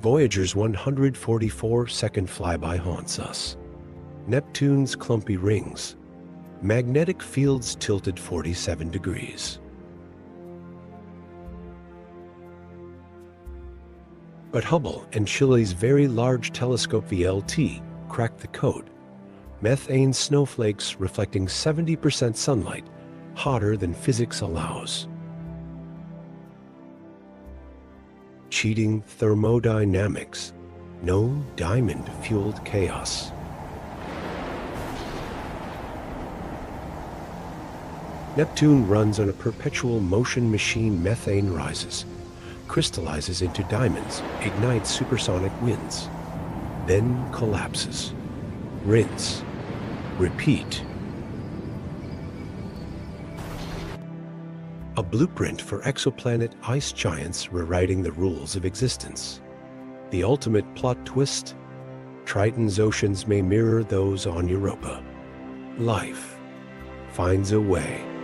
Voyager's 144 second flyby haunts us. Neptune's clumpy rings. Magnetic fields tilted 47 degrees. But Hubble and Chile's Very Large Telescope VLT cracked the code. Methane snowflakes reflecting 70% sunlight, hotter than physics allows. Cheating thermodynamics, no diamond-fueled chaos. Neptune runs on a perpetual motion machine methane rises, crystallizes into diamonds, ignites supersonic winds, then collapses. Rinse. Repeat. A blueprint for exoplanet ice giants rewriting the rules of existence. The ultimate plot twist? Triton's oceans may mirror those on Europa. Life finds a way.